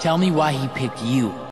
Tell me why he picked you.